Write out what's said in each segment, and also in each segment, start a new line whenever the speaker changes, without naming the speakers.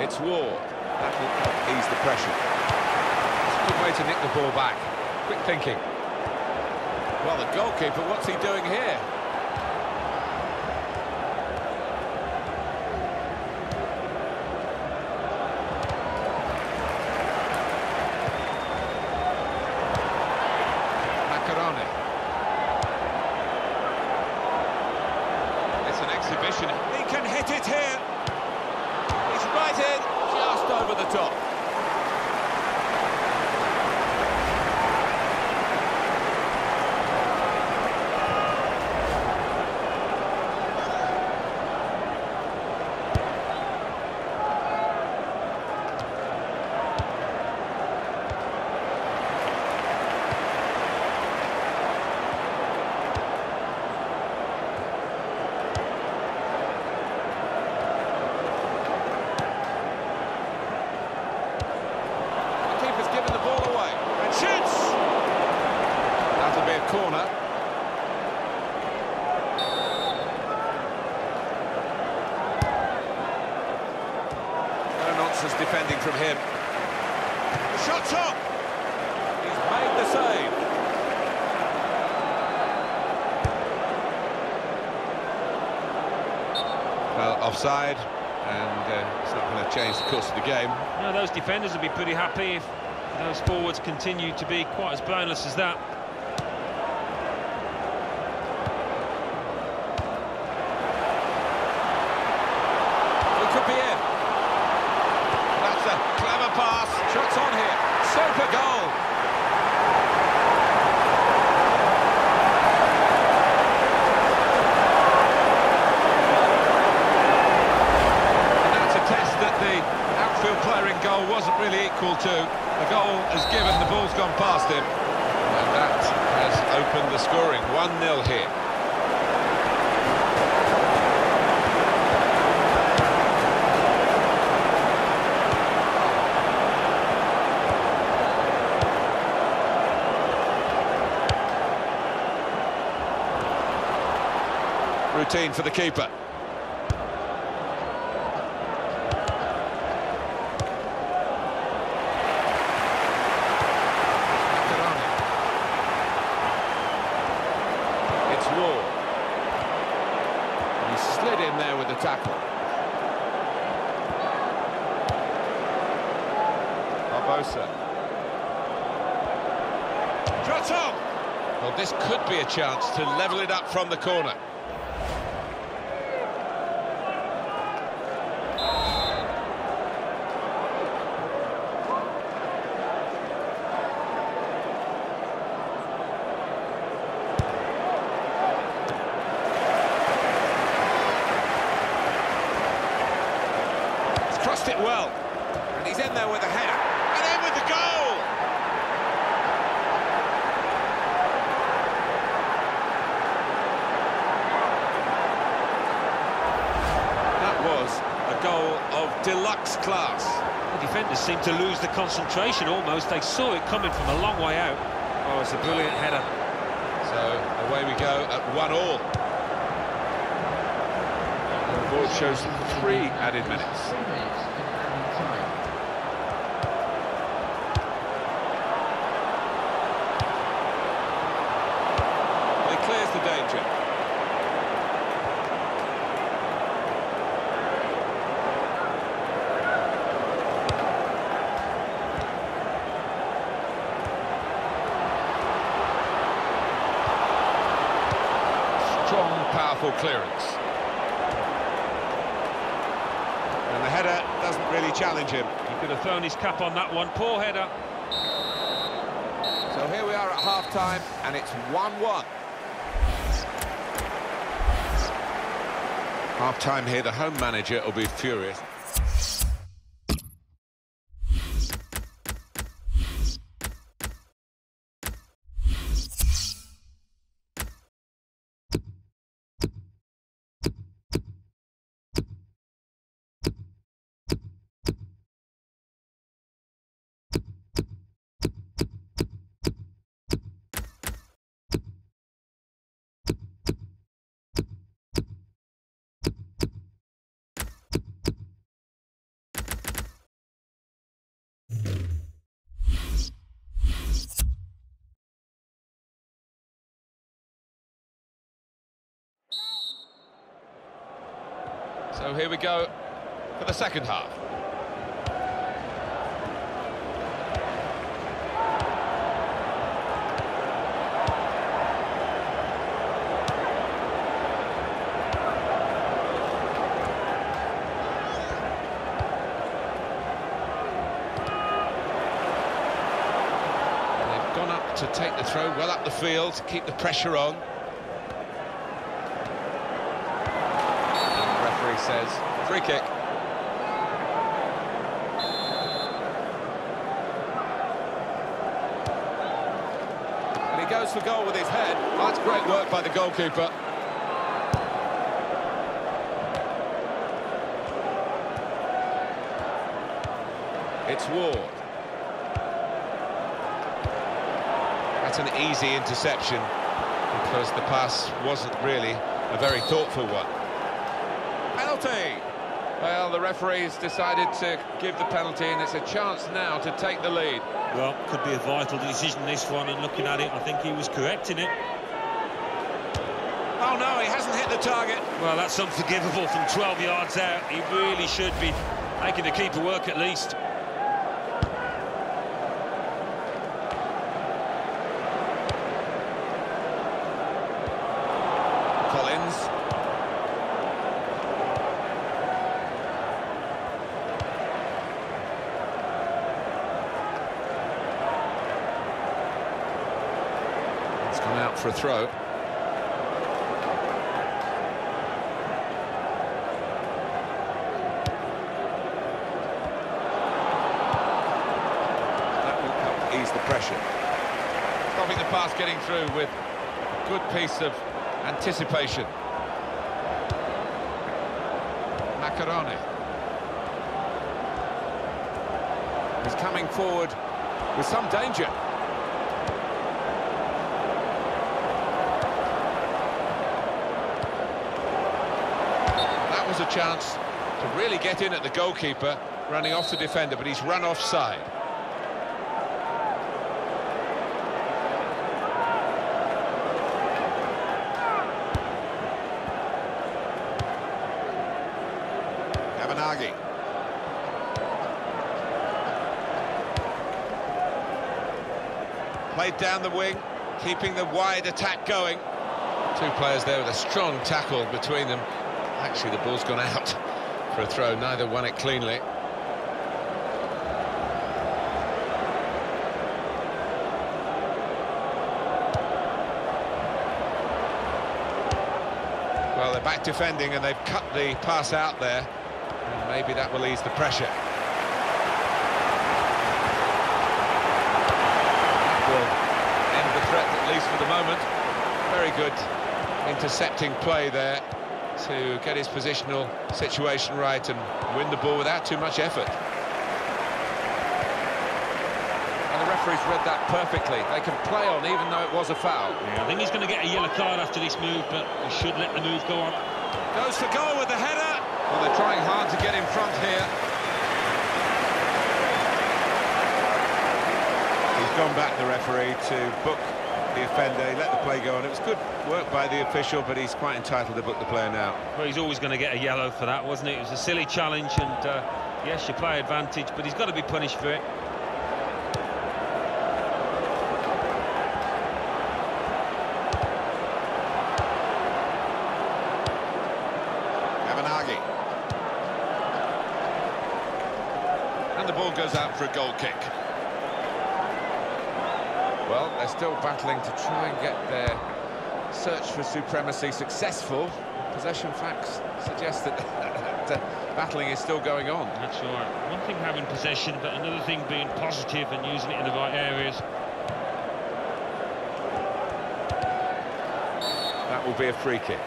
It's Ward. That will ease the pressure. It's a good way to nick the ball back. Quick thinking. Well, the goalkeeper, what's he doing here? Macaroni. It's an exhibition. He can hit it here. He's right in, just over the top. The keeper's given the ball away. And shoots! That'll be a corner. No nonsense defending from him. Shot's up! He's made the save. Well, offside, and uh, it's not going to change the course of the game.
No, those defenders will be pretty happy if those forwards continue to be quite as blameless as that.
It could be in. That's a clever pass. Shots on here. Super goal. And that's a test that the outfield player in goal wasn't really equal to. The goal is given, the ball's gone past him. And that has opened the scoring. 1-0 here. Routine for the keeper. Macaroni. It's Ward. He slid in there with the tackle. Well, this could be a chance to level it up from the corner. He's crossed it well. And he's in there with a header. And in with the goal! That was a goal of deluxe class.
The defenders seem to lose the concentration almost. They saw it coming from a long way out. Oh, it's a brilliant header.
So away we go at one all. The board shows three added minutes. Well, he clears the danger. Strong, powerful clearance. And the header doesn't really challenge him.
He could have thrown his cap on that one. Poor header.
So here we are at half-time, and it's 1-1. Half-time here, the home manager will be furious. Here we go for the second half. They've gone up to take the throw well up the field, to keep the pressure on. And the referee says free kick. And he goes for goal with his head. That's great work by the goalkeeper. It's Ward. That's an easy interception because the pass wasn't really a very thoughtful one. Penalty! Well, the referee's decided to give the penalty and it's a chance now to take the lead.
Well, could be a vital decision this one, and looking at it, I think he was correct in it.
Oh no, he hasn't hit the target.
Well, that's unforgivable from 12 yards out. He really should be making the keeper work at least.
Collins. It's gone out for a throw. That will help ease the pressure. Stopping the pass getting through with a good piece of anticipation. Macaroni. He's coming forward with some danger. That was a chance to really get in at the goalkeeper, running off the defender, but he's run offside. Kavanaghi. Played down the wing, keeping the wide attack going. Two players there with a strong tackle between them. Actually, the ball's gone out for a throw. Neither won it cleanly. Well, they're back defending and they've cut the pass out there. And maybe that will ease the pressure. That will end the threat, at least for the moment. Very good intercepting play there to get his positional situation right and win the ball without too much effort. And the referee's read that perfectly. They can play on even though it was a foul.
Yeah, I think he's going to get a yellow card after this move, but he should let the move go on.
Goes for goal with the header. Well, they're trying hard to get in front here.
He's gone back, the referee, to book the offender. He let the play go on. It was good work by the official, but he's quite entitled to book the player now.
Well, he's always going to get a yellow for that, wasn't it? It was a silly challenge, and uh, yes, you play advantage, but he's got to be punished for it.
Kavanaghi.
And the ball goes out for a goal kick. Well, they're still battling to try and get their search for supremacy successful. Possession facts suggest that that, uh, battling is still going on.
That's right. One thing having possession, but another thing being positive and using it in the right areas.
That will be a free kick.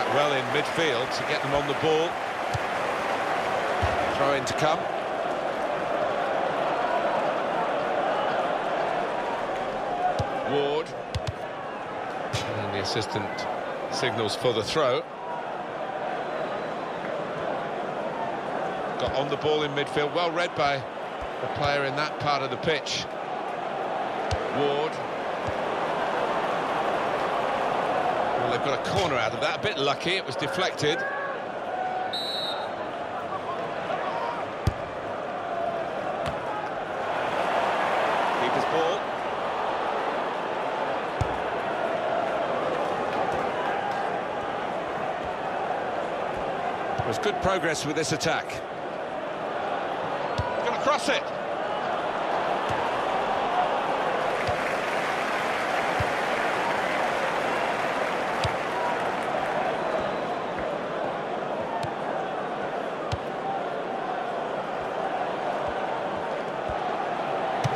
That well in midfield to get them on the ball. Throw in to come. Ward. And the assistant signals for the throw. Got on the ball in midfield, well read by the player in that part of the pitch. Ward. Well, they've got a corner out of that. A bit lucky, it was deflected. Keeper's ball. There's good progress with this attack. Going to cross it.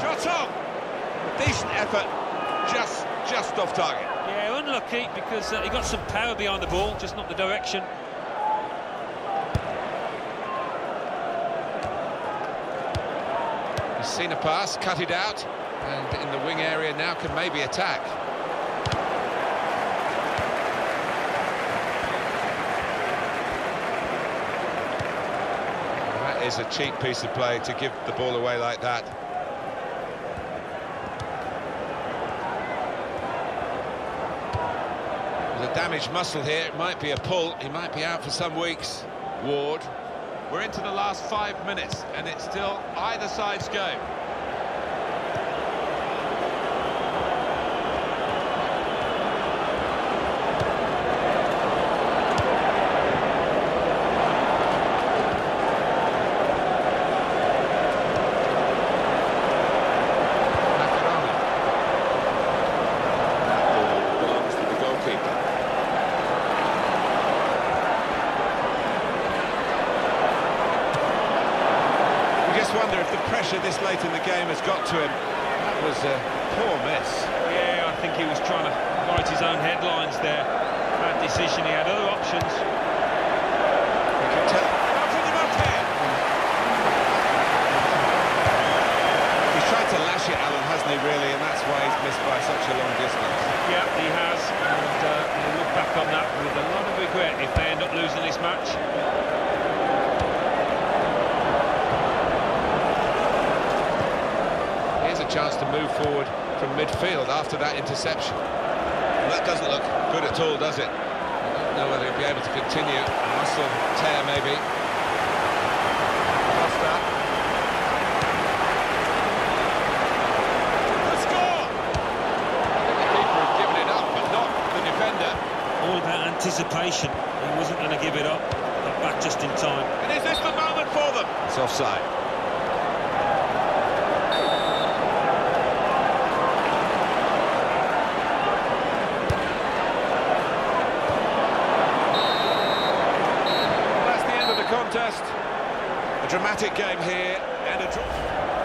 Jota! Decent effort, just just off target.
Yeah, unlucky because uh, he got some power behind the ball, just not the direction.
He's seen a pass, cut it out, and in the wing area now can maybe attack. That is a cheap piece of play to give the ball away like that. There's a damaged muscle here, it might be a pull, he might be out for some weeks. Ward. We're into the last five minutes, and it's still either side's game. Macaroni. That ball belongs to the goalkeeper. You just wonder if the pressure this late in the game has got to him. That was a poor miss.
Yeah, I think he was trying to write his own headlines there. Bad decision, he had other options.
You can tell. Out from the back here. He's tried to lash it, Alan, hasn't he, really? And that's why he's missed by such a long distance.
Yeah, he has, and uh, he'll look back on that with a lot of regret if they end up losing this match.
Here's a chance to move forward from midfield after that interception. And that doesn't look good at all, does it? I don't know whether he'll be able to continue. A muscle tear, maybe. Costa. The score! I think the keeper has given it up, but not the defender.
All about anticipation. He wasn't going to give it up. Got back just in time.
And is this the moment for them? It's offside. That's the end of the contest. A dramatic game here and a draw.